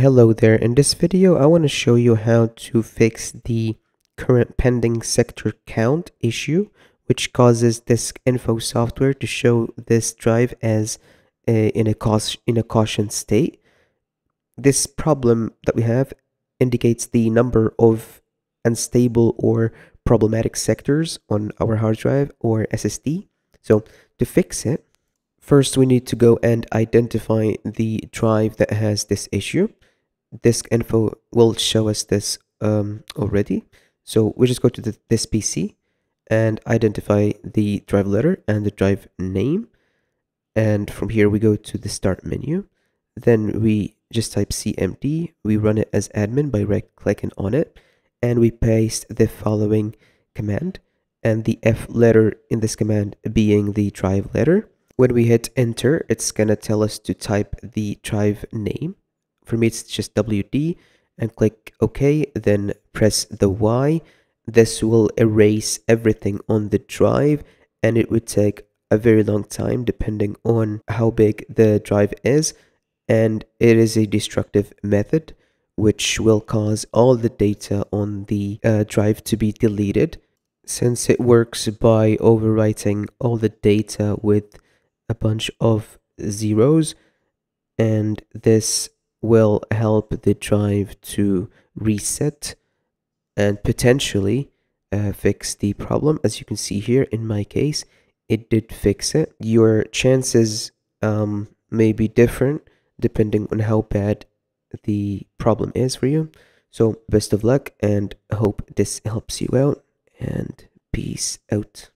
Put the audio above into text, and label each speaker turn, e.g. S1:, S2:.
S1: Hello there, in this video I want to show you how to fix the current pending sector count issue which causes disk info software to show this drive as a, in, a in a caution state. This problem that we have indicates the number of unstable or problematic sectors on our hard drive or SSD. So to fix it, first we need to go and identify the drive that has this issue disk info will show us this um, already. So we just go to the, this PC and identify the drive letter and the drive name. And from here we go to the start menu. Then we just type cmd, we run it as admin by right clicking on it, and we paste the following command and the F letter in this command being the drive letter. When we hit enter, it's gonna tell us to type the drive name for me, it's just WD and click OK, then press the Y. This will erase everything on the drive and it would take a very long time depending on how big the drive is. And it is a destructive method which will cause all the data on the uh, drive to be deleted since it works by overwriting all the data with a bunch of zeros and this will help the drive to reset and potentially uh, fix the problem. As you can see here in my case, it did fix it. Your chances um, may be different depending on how bad the problem is for you. So best of luck and hope this helps you out and peace out.